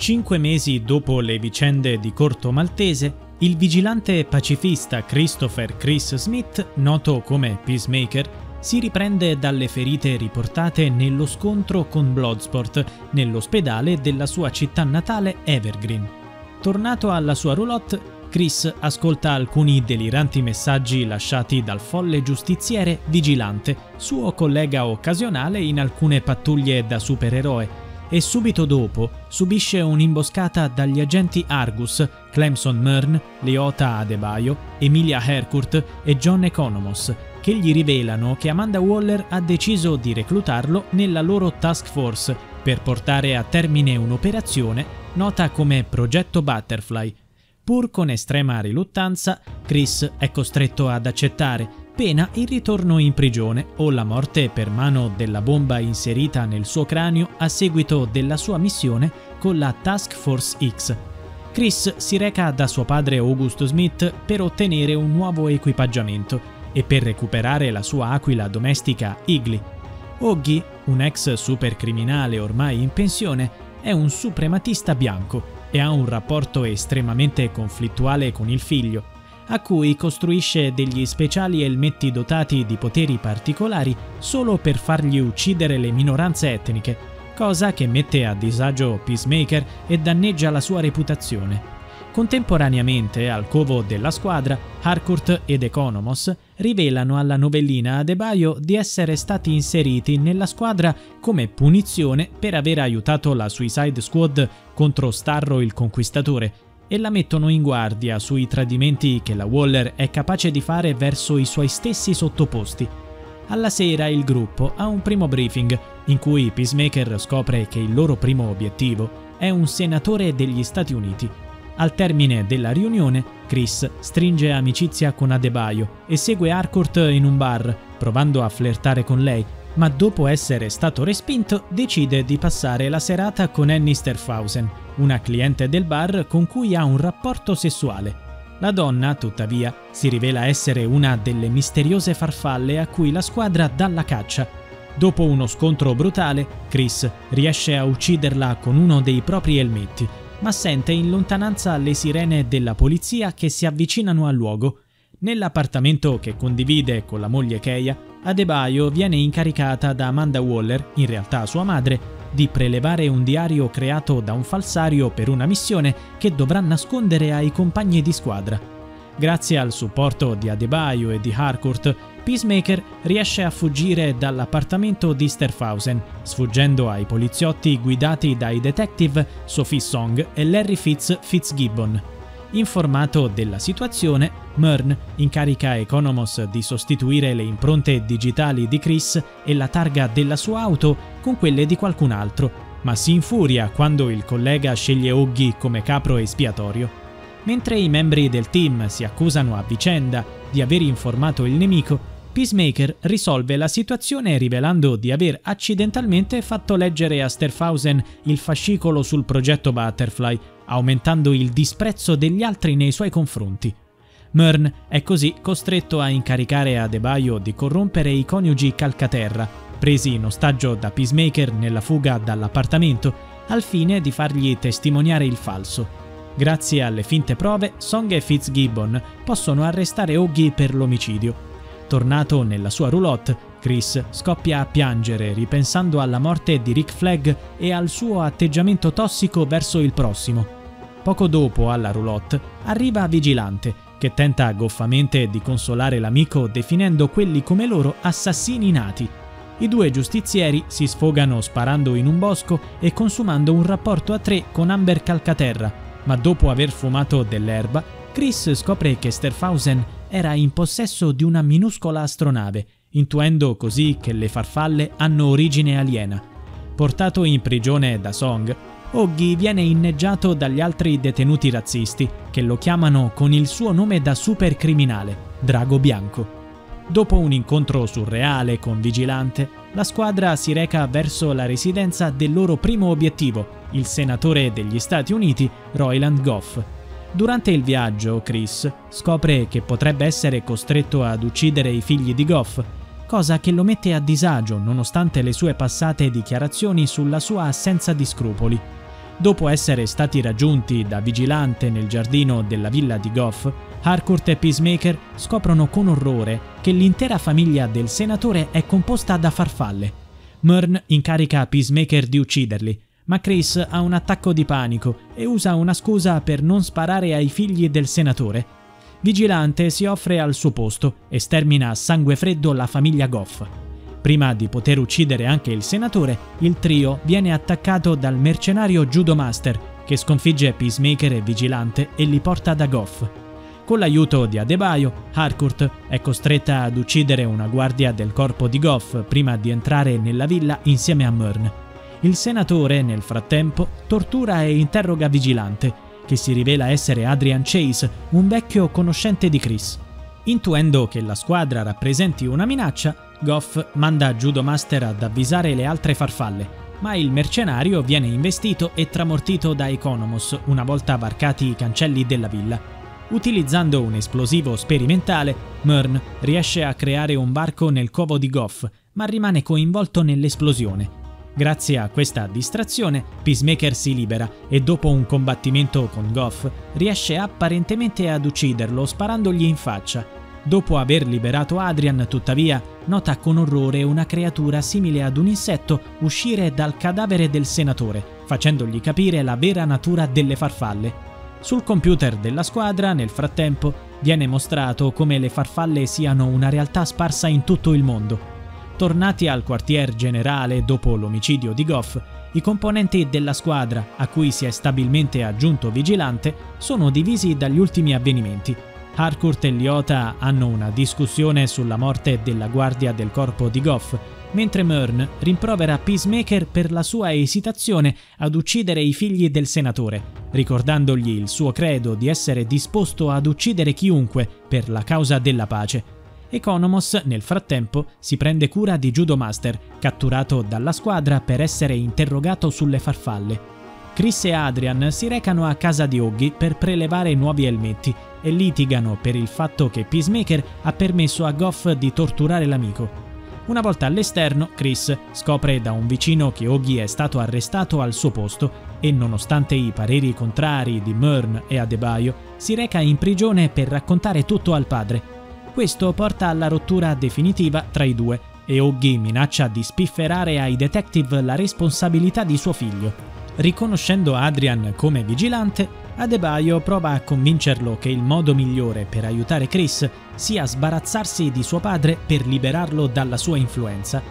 Cinque mesi dopo le vicende di Corto Maltese, il vigilante pacifista Christopher Chris Smith, noto come Peacemaker, si riprende dalle ferite riportate nello scontro con Bloodsport nell'ospedale della sua città natale Evergreen. Tornato alla sua roulotte, Chris ascolta alcuni deliranti messaggi lasciati dal folle giustiziere Vigilante, suo collega occasionale in alcune pattuglie da supereroe, e subito dopo subisce un'imboscata dagli agenti Argus, Clemson Mern, Leota Adebayo, Emilia Hercourt e John Economos, che gli rivelano che Amanda Waller ha deciso di reclutarlo nella loro task force per portare a termine un'operazione nota come Progetto Butterfly. Pur con estrema riluttanza, Chris è costretto ad accettare, pena il ritorno in prigione o la morte per mano della bomba inserita nel suo cranio a seguito della sua missione con la Task Force X. Chris si reca da suo padre Augusto Smith per ottenere un nuovo equipaggiamento e per recuperare la sua aquila domestica Igli. Oggy, un ex supercriminale ormai in pensione, è un suprematista bianco e ha un rapporto estremamente conflittuale con il figlio, a cui costruisce degli speciali elmetti dotati di poteri particolari solo per fargli uccidere le minoranze etniche, cosa che mette a disagio Peacemaker e danneggia la sua reputazione. Contemporaneamente al covo della squadra, Harcourt ed Economos rivelano alla novellina Adebayo di essere stati inseriti nella squadra come punizione per aver aiutato la Suicide Squad contro Starro il Conquistatore e la mettono in guardia sui tradimenti che la Waller è capace di fare verso i suoi stessi sottoposti. Alla sera il gruppo ha un primo briefing in cui Peacemaker scopre che il loro primo obiettivo è un senatore degli Stati Uniti al termine della riunione, Chris stringe amicizia con Adebayo e segue Harcourt in un bar, provando a flirtare con lei, ma dopo essere stato respinto decide di passare la serata con Annie Sterfausen, una cliente del bar con cui ha un rapporto sessuale. La donna, tuttavia, si rivela essere una delle misteriose farfalle a cui la squadra dà la caccia. Dopo uno scontro brutale, Chris riesce a ucciderla con uno dei propri elmetti ma sente in lontananza le sirene della polizia che si avvicinano al luogo. Nell'appartamento che condivide con la moglie Keia, Adebayo viene incaricata da Amanda Waller, in realtà sua madre, di prelevare un diario creato da un falsario per una missione che dovrà nascondere ai compagni di squadra. Grazie al supporto di Adebayo e di Harcourt, Peacemaker riesce a fuggire dall'appartamento di Sterfausen, sfuggendo ai poliziotti guidati dai detective Sophie Song e Larry Fitz Fitzgibbon. Informato della situazione, Mern incarica Economos di sostituire le impronte digitali di Chris e la targa della sua auto con quelle di qualcun altro, ma si infuria quando il collega sceglie Oggy come capro espiatorio. Mentre i membri del team si accusano a vicenda di aver informato il nemico, Peacemaker risolve la situazione rivelando di aver accidentalmente fatto leggere a Sterfausen il fascicolo sul progetto Butterfly, aumentando il disprezzo degli altri nei suoi confronti. Mern è così costretto a incaricare Adebayo di corrompere i coniugi Calcaterra, presi in ostaggio da Peacemaker nella fuga dall'appartamento, al fine di fargli testimoniare il falso. Grazie alle finte prove, Song e Fitzgibbon possono arrestare Oggy per l'omicidio. Tornato nella sua roulotte, Chris scoppia a piangere ripensando alla morte di Rick Flag e al suo atteggiamento tossico verso il prossimo. Poco dopo, alla roulotte, arriva Vigilante, che tenta goffamente di consolare l'amico definendo quelli come loro assassini nati. I due giustizieri si sfogano sparando in un bosco e consumando un rapporto a tre con Amber Calcaterra, ma dopo aver fumato dell'erba, Chris scopre che Sterfausen era in possesso di una minuscola astronave, intuendo così che le farfalle hanno origine aliena. Portato in prigione da Song, Oggy viene inneggiato dagli altri detenuti razzisti, che lo chiamano con il suo nome da supercriminale, Drago Bianco. Dopo un incontro surreale con Vigilante, la squadra si reca verso la residenza del loro primo obiettivo, il senatore degli Stati Uniti Royland Goff. Durante il viaggio, Chris scopre che potrebbe essere costretto ad uccidere i figli di Goff, cosa che lo mette a disagio nonostante le sue passate dichiarazioni sulla sua assenza di scrupoli. Dopo essere stati raggiunti da Vigilante nel giardino della villa di Goff, Harcourt e Peacemaker scoprono con orrore che l'intera famiglia del senatore è composta da farfalle. Myrn incarica Peacemaker di ucciderli, ma Chris ha un attacco di panico e usa una scusa per non sparare ai figli del senatore. Vigilante si offre al suo posto e stermina a sangue freddo la famiglia Goff. Prima di poter uccidere anche il senatore, il trio viene attaccato dal mercenario Judo Master, che sconfigge Peacemaker e Vigilante e li porta da Goff. Con l'aiuto di Adebayo, Harcourt è costretta ad uccidere una guardia del corpo di Goff prima di entrare nella villa insieme a Myrn. Il senatore, nel frattempo, tortura e interroga Vigilante, che si rivela essere Adrian Chase, un vecchio conoscente di Chris. Intuendo che la squadra rappresenti una minaccia, Goff manda Judo Master ad avvisare le altre farfalle, ma il mercenario viene investito e tramortito da Economos una volta varcati i cancelli della villa. Utilizzando un esplosivo sperimentale, Myrn riesce a creare un varco nel covo di Goff, ma rimane coinvolto nell'esplosione. Grazie a questa distrazione, Peacemaker si libera e dopo un combattimento con Goff riesce apparentemente ad ucciderlo sparandogli in faccia, Dopo aver liberato Adrian, tuttavia, nota con orrore una creatura simile ad un insetto uscire dal cadavere del senatore, facendogli capire la vera natura delle farfalle. Sul computer della squadra, nel frattempo, viene mostrato come le farfalle siano una realtà sparsa in tutto il mondo. Tornati al quartier generale dopo l'omicidio di Goff, i componenti della squadra, a cui si è stabilmente aggiunto Vigilante, sono divisi dagli ultimi avvenimenti Harcourt e Liota hanno una discussione sulla morte della guardia del corpo di Goff, mentre Myrn rimprovera Peacemaker per la sua esitazione ad uccidere i figli del senatore, ricordandogli il suo credo di essere disposto ad uccidere chiunque per la causa della pace. Economos, nel frattempo, si prende cura di Judo Master, catturato dalla squadra per essere interrogato sulle farfalle. Chris e Adrian si recano a casa di Oggy per prelevare nuovi elmetti e litigano per il fatto che Peacemaker ha permesso a Goff di torturare l'amico. Una volta all'esterno, Chris scopre da un vicino che Oggy è stato arrestato al suo posto e, nonostante i pareri contrari di Myrn e Adebayo, si reca in prigione per raccontare tutto al padre. Questo porta alla rottura definitiva tra i due e Oggy minaccia di spifferare ai detective la responsabilità di suo figlio. Riconoscendo Adrian come vigilante, Adebayo prova a convincerlo che il modo migliore per aiutare Chris sia sbarazzarsi di suo padre per liberarlo dalla sua influenza.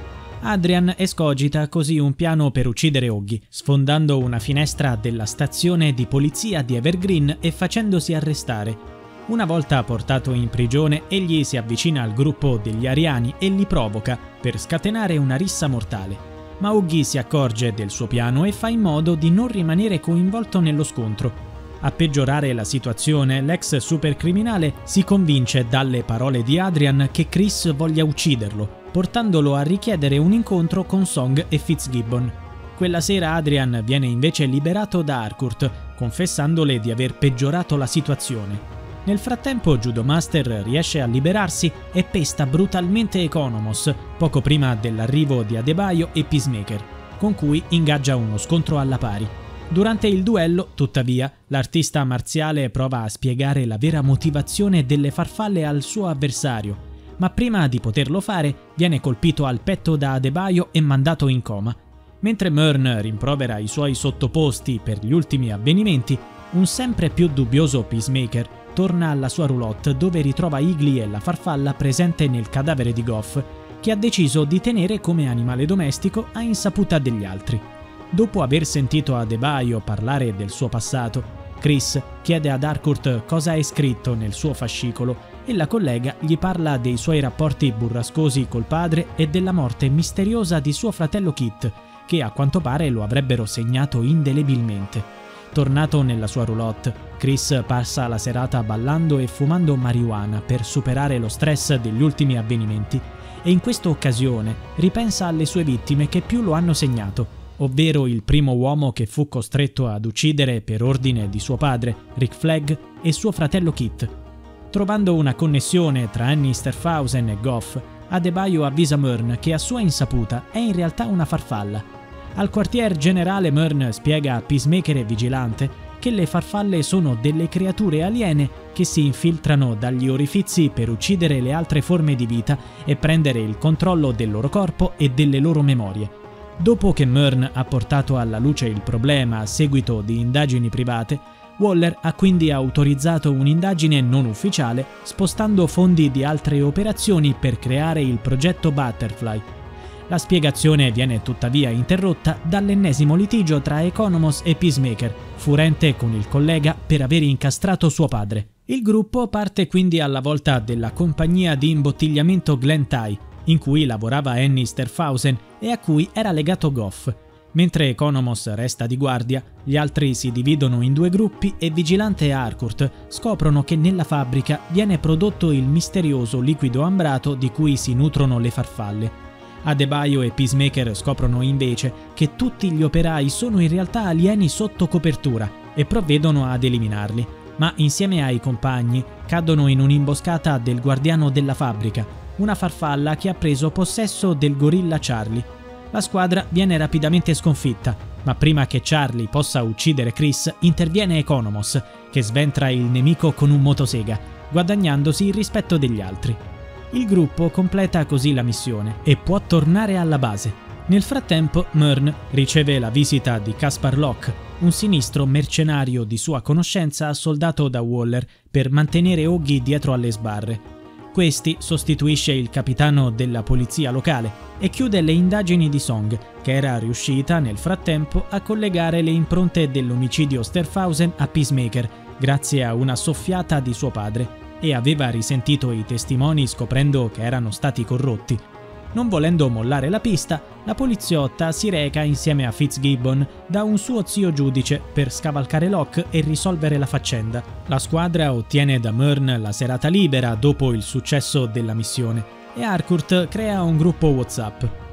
Adrian escogita così un piano per uccidere Oggy, sfondando una finestra della stazione di polizia di Evergreen e facendosi arrestare. Una volta portato in prigione, egli si avvicina al gruppo degli ariani e li provoca per scatenare una rissa mortale ma Oggy si accorge del suo piano e fa in modo di non rimanere coinvolto nello scontro. A peggiorare la situazione, l'ex supercriminale si convince dalle parole di Adrian che Chris voglia ucciderlo, portandolo a richiedere un incontro con Song e Fitzgibbon. Quella sera Adrian viene invece liberato da Harcourt, confessandole di aver peggiorato la situazione. Nel frattempo Judo Master riesce a liberarsi e pesta brutalmente Economos, poco prima dell'arrivo di Adebayo e Peacemaker, con cui ingaggia uno scontro alla pari. Durante il duello, tuttavia, l'artista marziale prova a spiegare la vera motivazione delle farfalle al suo avversario, ma prima di poterlo fare viene colpito al petto da Adebayo e mandato in coma. Mentre Myrn rimprovera i suoi sottoposti per gli ultimi avvenimenti, un sempre più dubbioso Peacemaker torna alla sua roulotte dove ritrova Igli e la farfalla presente nel cadavere di Goff, che ha deciso di tenere come animale domestico a insaputa degli altri. Dopo aver sentito Adebayo parlare del suo passato, Chris chiede ad Harcourt cosa è scritto nel suo fascicolo e la collega gli parla dei suoi rapporti burrascosi col padre e della morte misteriosa di suo fratello Kit, che a quanto pare lo avrebbero segnato indelebilmente. Tornato nella sua roulotte, Chris passa la serata ballando e fumando marijuana per superare lo stress degli ultimi avvenimenti e in questa occasione ripensa alle sue vittime che più lo hanno segnato, ovvero il primo uomo che fu costretto ad uccidere per ordine di suo padre, Rick Flagg, e suo fratello Kit. Trovando una connessione tra Annie Sterfausen e Goff, Adebayo avvisa Myrn che a sua insaputa è in realtà una farfalla Al quartier generale Mern spiega a Peacemaker e Vigilante che le farfalle sono delle creature aliene che si infiltrano dagli orifizi per uccidere le altre forme di vita e prendere il controllo del loro corpo e delle loro memorie. Dopo che Mern ha portato alla luce il problema a seguito di indagini private, Waller ha quindi autorizzato un'indagine non ufficiale spostando fondi di altre operazioni per creare il progetto Butterfly, la spiegazione viene tuttavia interrotta dall'ennesimo litigio tra Economos e Peacemaker, furente con il collega per aver incastrato suo padre. Il gruppo parte quindi alla volta della compagnia di imbottigliamento Glentie, in cui lavorava Annie Sterfausen e a cui era legato Goff. Mentre Economos resta di guardia, gli altri si dividono in due gruppi e Vigilante e Harcourt scoprono che nella fabbrica viene prodotto il misterioso liquido ambrato di cui si nutrono le farfalle. Adebayo e Peacemaker scoprono invece che tutti gli operai sono in realtà alieni sotto copertura e provvedono ad eliminarli, ma insieme ai compagni cadono in un'imboscata del guardiano della fabbrica, una farfalla che ha preso possesso del gorilla Charlie. La squadra viene rapidamente sconfitta, ma prima che Charlie possa uccidere Chris interviene Economos, che sventra il nemico con un motosega, guadagnandosi il rispetto degli altri. Il gruppo completa così la missione e può tornare alla base. Nel frattempo, Mern riceve la visita di Caspar Locke, un sinistro mercenario di sua conoscenza soldato da Waller per mantenere Oggy dietro alle sbarre. Questi sostituisce il capitano della polizia locale e chiude le indagini di Song, che era riuscita nel frattempo a collegare le impronte dell'omicidio Sterfausen a Peacemaker grazie a una soffiata di suo padre e aveva risentito i testimoni scoprendo che erano stati corrotti. Non volendo mollare la pista, la poliziotta si reca insieme a Fitzgibbon da un suo zio giudice per scavalcare Locke e risolvere la faccenda. La squadra ottiene da Mern la serata libera dopo il successo della missione e Harcourt crea un gruppo WhatsApp.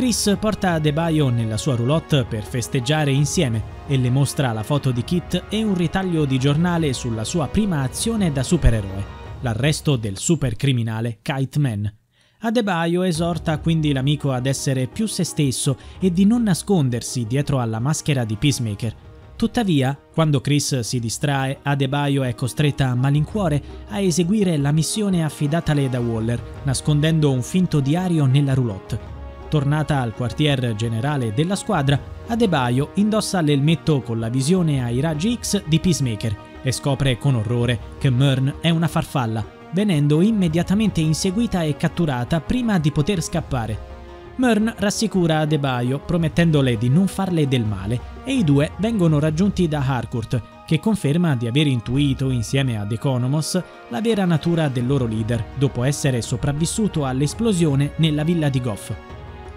Chris porta Adebayo nella sua roulotte per festeggiare insieme e le mostra la foto di Kit e un ritaglio di giornale sulla sua prima azione da supereroe, l'arresto del supercriminale Kite Man. Adebayo esorta quindi l'amico ad essere più se stesso e di non nascondersi dietro alla maschera di Peacemaker. Tuttavia, quando Chris si distrae, Adebayo è costretta a malincuore a eseguire la missione affidatale da Waller, nascondendo un finto diario nella roulotte. Tornata al quartier generale della squadra, Adebayo indossa l'elmetto con la visione ai raggi X di Peacemaker e scopre con orrore che Mern è una farfalla, venendo immediatamente inseguita e catturata prima di poter scappare. Mern rassicura Adebayo promettendole di non farle del male e i due vengono raggiunti da Harcourt, che conferma di aver intuito insieme ad Economos la vera natura del loro leader dopo essere sopravvissuto all'esplosione nella villa di Goff.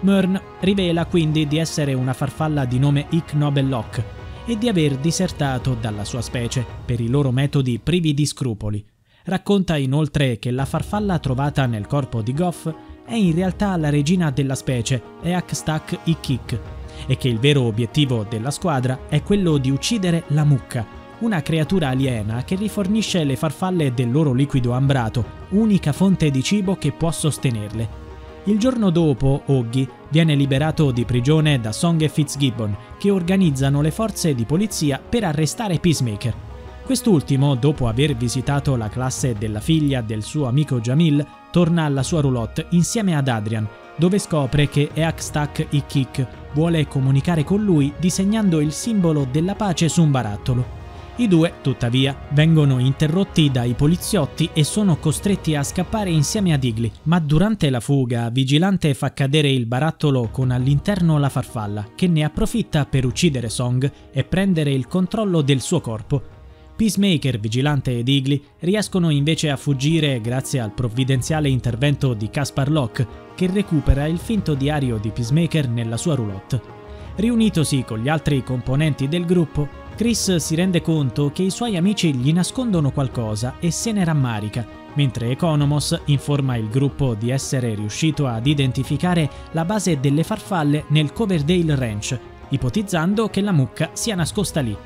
Mern rivela quindi di essere una farfalla di nome Ick Nobellock e di aver disertato dalla sua specie per i loro metodi privi di scrupoli. Racconta inoltre che la farfalla trovata nel corpo di Goff è in realtà la regina della specie, Eakstak Ikik, e che il vero obiettivo della squadra è quello di uccidere la mucca, una creatura aliena che rifornisce le farfalle del loro liquido ambrato, unica fonte di cibo che può sostenerle. Il giorno dopo, Oggy viene liberato di prigione da Song e Fitzgibbon, che organizzano le forze di polizia per arrestare Peacemaker. Quest'ultimo, dopo aver visitato la classe della figlia del suo amico Jamil, torna alla sua roulotte insieme ad Adrian, dove scopre che Eakstak Ikik vuole comunicare con lui disegnando il simbolo della pace su un barattolo. I due, tuttavia, vengono interrotti dai poliziotti e sono costretti a scappare insieme a Digli, ma durante la fuga Vigilante fa cadere il barattolo con all'interno la farfalla, che ne approfitta per uccidere Song e prendere il controllo del suo corpo. Peacemaker, Vigilante e Digli riescono invece a fuggire grazie al provvidenziale intervento di Caspar Locke, che recupera il finto diario di Peacemaker nella sua roulotte. Riunitosi con gli altri componenti del gruppo, Chris si rende conto che i suoi amici gli nascondono qualcosa e se ne rammarica, mentre Economos informa il gruppo di essere riuscito ad identificare la base delle farfalle nel Coverdale Ranch, ipotizzando che la mucca sia nascosta lì.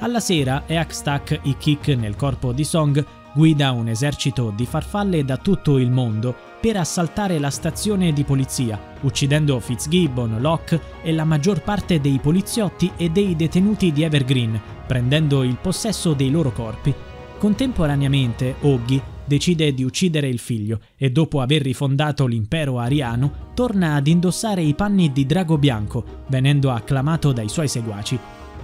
Alla sera, i Kick nel corpo di Song guida un esercito di farfalle da tutto il mondo per assaltare la stazione di polizia, uccidendo Fitzgibbon, Locke e la maggior parte dei poliziotti e dei detenuti di Evergreen, prendendo il possesso dei loro corpi. Contemporaneamente, Oggy decide di uccidere il figlio e dopo aver rifondato l'impero ariano torna ad indossare i panni di Drago Bianco, venendo acclamato dai suoi seguaci.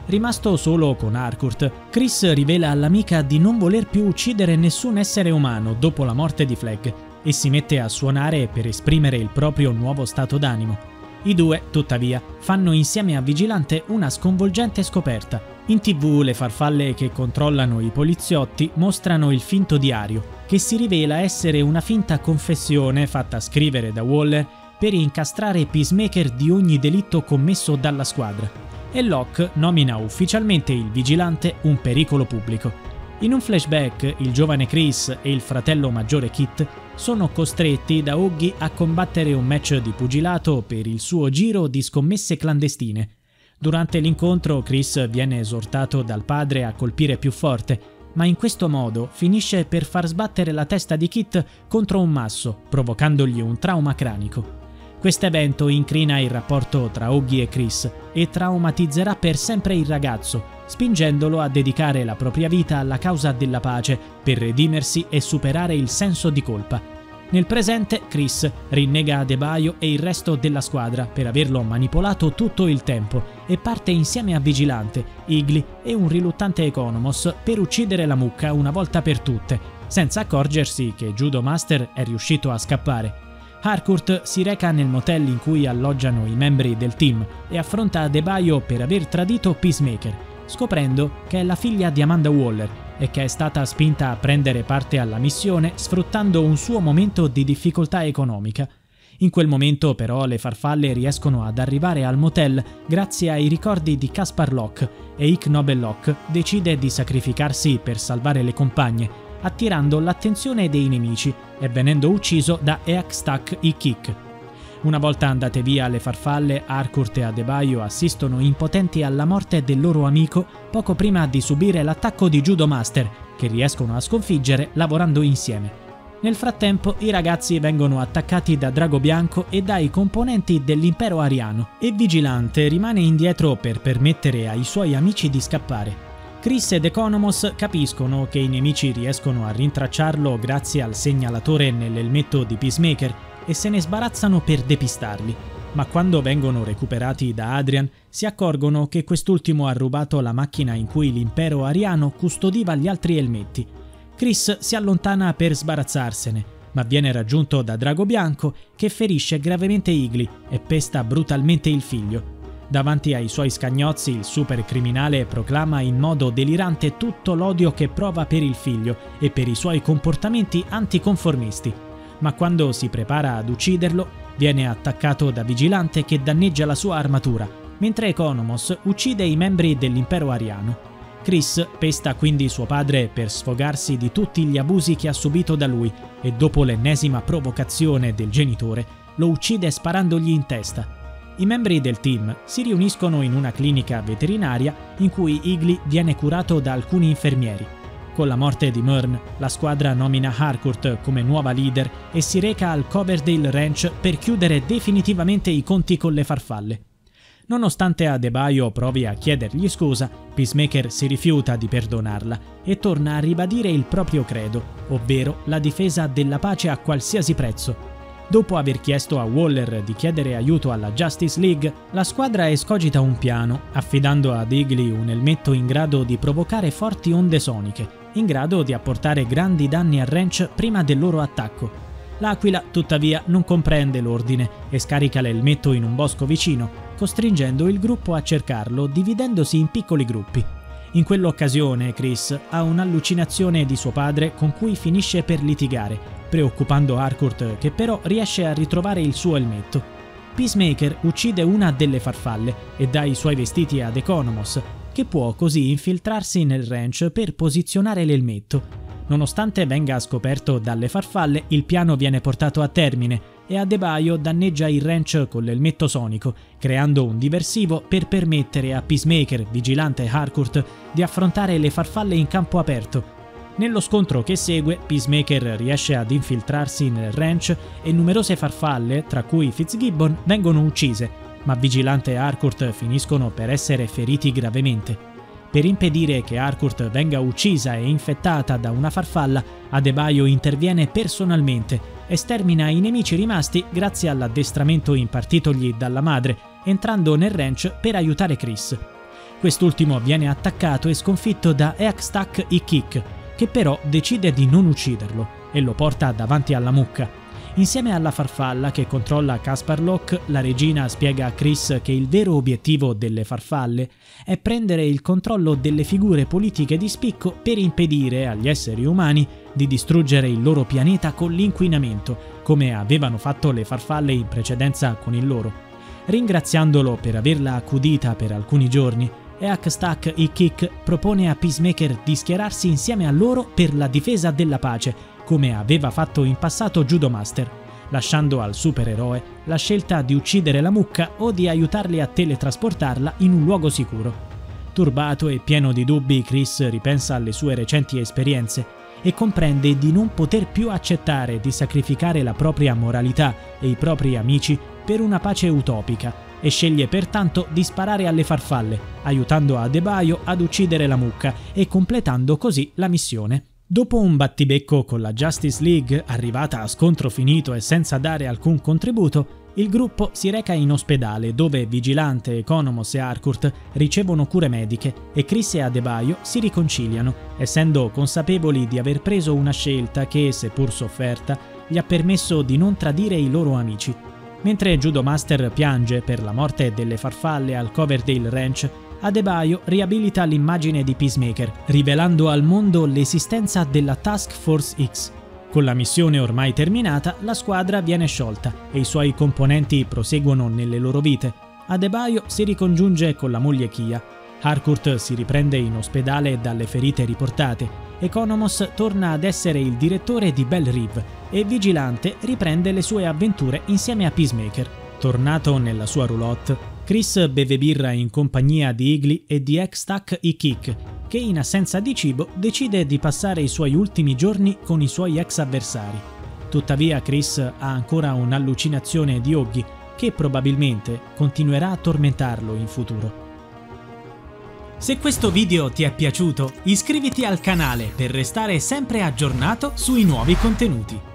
Rimasto solo con Harcourt, Chris rivela all'amica di non voler più uccidere nessun essere umano dopo la morte di Flag e si mette a suonare per esprimere il proprio nuovo stato d'animo. I due, tuttavia, fanno insieme a Vigilante una sconvolgente scoperta. In tv le farfalle che controllano i poliziotti mostrano il finto diario, che si rivela essere una finta confessione fatta scrivere da Waller per incastrare Peacemaker di ogni delitto commesso dalla squadra e Locke nomina ufficialmente il vigilante un pericolo pubblico. In un flashback, il giovane Chris e il fratello maggiore Kit sono costretti da Oggy a combattere un match di pugilato per il suo giro di scommesse clandestine. Durante l'incontro Chris viene esortato dal padre a colpire più forte, ma in questo modo finisce per far sbattere la testa di Kit contro un masso, provocandogli un trauma cranico. Questo evento incrina il rapporto tra Oggy e Chris e traumatizzerà per sempre il ragazzo, spingendolo a dedicare la propria vita alla causa della pace per redimersi e superare il senso di colpa. Nel presente Chris rinnega Adebayo e il resto della squadra per averlo manipolato tutto il tempo e parte insieme a Vigilante, Igli e un riluttante Economos per uccidere la mucca una volta per tutte, senza accorgersi che Judo Master è riuscito a scappare. Harcourt si reca nel motel in cui alloggiano i membri del team e affronta Adebayo per aver tradito Peacemaker, scoprendo che è la figlia di Amanda Waller e che è stata spinta a prendere parte alla missione sfruttando un suo momento di difficoltà economica. In quel momento però le farfalle riescono ad arrivare al motel grazie ai ricordi di Caspar Locke e Ike Nobel Locke decide di sacrificarsi per salvare le compagne attirando l'attenzione dei nemici e venendo ucciso da Eakstak i Kik. Una volta andate via le farfalle, Harcourt e Adebayo assistono impotenti alla morte del loro amico poco prima di subire l'attacco di Judo Master, che riescono a sconfiggere lavorando insieme. Nel frattempo i ragazzi vengono attaccati da Drago Bianco e dai componenti dell'impero ariano e Vigilante rimane indietro per permettere ai suoi amici di scappare. Chris ed Economos capiscono che i nemici riescono a rintracciarlo grazie al segnalatore nell'elmetto di Peacemaker e se ne sbarazzano per depistarli, ma quando vengono recuperati da Adrian si accorgono che quest'ultimo ha rubato la macchina in cui l'impero ariano custodiva gli altri elmetti. Chris si allontana per sbarazzarsene, ma viene raggiunto da Drago Bianco che ferisce gravemente Igli e pesta brutalmente il figlio. Davanti ai suoi scagnozzi il supercriminale proclama in modo delirante tutto l'odio che prova per il figlio e per i suoi comportamenti anticonformisti. Ma quando si prepara ad ucciderlo, viene attaccato da Vigilante che danneggia la sua armatura, mentre Economos uccide i membri dell'impero ariano. Chris pesta quindi suo padre per sfogarsi di tutti gli abusi che ha subito da lui e dopo l'ennesima provocazione del genitore lo uccide sparandogli in testa i membri del team si riuniscono in una clinica veterinaria in cui Igli viene curato da alcuni infermieri. Con la morte di Mern, la squadra nomina Harcourt come nuova leader e si reca al Coverdale Ranch per chiudere definitivamente i conti con le farfalle. Nonostante Adebayo provi a chiedergli scusa, Peacemaker si rifiuta di perdonarla e torna a ribadire il proprio credo, ovvero la difesa della pace a qualsiasi prezzo, Dopo aver chiesto a Waller di chiedere aiuto alla Justice League, la squadra escogita un piano, affidando ad Igli un elmetto in grado di provocare forti onde soniche, in grado di apportare grandi danni al ranch prima del loro attacco. L'aquila, tuttavia, non comprende l'ordine e scarica l'elmetto in un bosco vicino, costringendo il gruppo a cercarlo dividendosi in piccoli gruppi. In quell'occasione Chris ha un'allucinazione di suo padre con cui finisce per litigare preoccupando Harcourt che però riesce a ritrovare il suo elmetto. Peacemaker uccide una delle farfalle e dà i suoi vestiti ad Economos, che può così infiltrarsi nel ranch per posizionare l'elmetto. Nonostante venga scoperto dalle farfalle, il piano viene portato a termine e Adebayo danneggia il ranch con l'elmetto sonico, creando un diversivo per permettere a Peacemaker, Vigilante e Harcourt di affrontare le farfalle in campo aperto Nello scontro che segue, Peacemaker riesce ad infiltrarsi nel ranch e numerose farfalle, tra cui Fitzgibbon, vengono uccise, ma Vigilante e Harcourt finiscono per essere feriti gravemente. Per impedire che Harcourt venga uccisa e infettata da una farfalla, Adebayo interviene personalmente e stermina i nemici rimasti grazie all'addestramento impartitogli dalla madre, entrando nel ranch per aiutare Chris. Quest'ultimo viene attaccato e sconfitto da Eakstak Ikik, che però decide di non ucciderlo e lo porta davanti alla mucca. Insieme alla farfalla che controlla Caspar Locke, la regina spiega a Chris che il vero obiettivo delle farfalle è prendere il controllo delle figure politiche di spicco per impedire agli esseri umani di distruggere il loro pianeta con l'inquinamento, come avevano fatto le farfalle in precedenza con il loro. Ringraziandolo per averla accudita per alcuni giorni, Eakstak Ikik propone a Peacemaker di schierarsi insieme a loro per la difesa della pace come aveva fatto in passato Judo Master, lasciando al supereroe la scelta di uccidere la mucca o di aiutarli a teletrasportarla in un luogo sicuro. Turbato e pieno di dubbi, Chris ripensa alle sue recenti esperienze e comprende di non poter più accettare di sacrificare la propria moralità e i propri amici per una pace utopica e sceglie pertanto di sparare alle farfalle, aiutando Adebayo ad uccidere la mucca e completando così la missione. Dopo un battibecco con la Justice League, arrivata a scontro finito e senza dare alcun contributo, il gruppo si reca in ospedale dove Vigilante, Economos e Harcourt ricevono cure mediche e Chris e Adebayo si riconciliano, essendo consapevoli di aver preso una scelta che, seppur sofferta, gli ha permesso di non tradire i loro amici. Mentre Judo Master piange per la morte delle farfalle al Coverdale Ranch, Adebayo riabilita l'immagine di Peacemaker, rivelando al mondo l'esistenza della Task Force X. Con la missione ormai terminata, la squadra viene sciolta e i suoi componenti proseguono nelle loro vite. Adebayo si ricongiunge con la moglie Kia. Harcourt si riprende in ospedale dalle ferite riportate. Economos torna ad essere il direttore di Bell Reeve e Vigilante riprende le sue avventure insieme a Peacemaker. Tornato nella sua roulotte, Chris beve birra in compagnia di Igli e di ex-Tac Ikik, che in assenza di cibo decide di passare i suoi ultimi giorni con i suoi ex avversari. Tuttavia Chris ha ancora un'allucinazione di Oggi che probabilmente continuerà a tormentarlo in futuro. Se questo video ti è piaciuto, iscriviti al canale per restare sempre aggiornato sui nuovi contenuti.